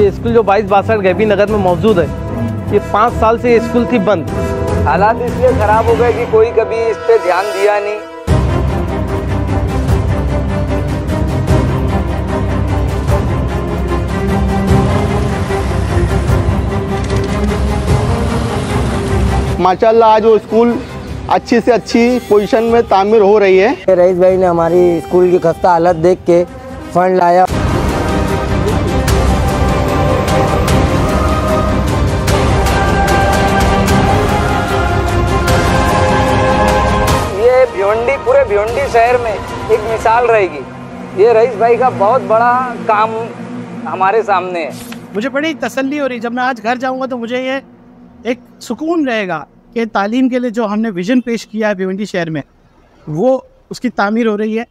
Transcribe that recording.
ये स्कूल जो बाईस बासठ गैबी नगर में मौजूद है ये पाँच साल से ये स्कूल थी बंद। हालात इसलिए खराब हो गए कि कोई कभी इस पे ध्यान दिया नहीं। माशाल्लाह आज वो स्कूल अच्छी से अच्छी पोजीशन में तामीर हो रही है। रईस भाई ने हमारी स्कूल की खस्ता हालत देख के फंड लाया। भिवंडी, पूरे भिवंडी शहर में एक मिसाल रहेगी। ये रईस भाई का बहुत बड़ा काम हमारे सामने है। मुझे बड़ी तसल्ली हो रही जब मैं आज घर जाऊँगा तो मुझे ये एक सुकून रहेगा कि तालीम के लिए जो हमने विजन पेश किया है भिवंडी शहर में, वो उसकी तामीर हो रही है।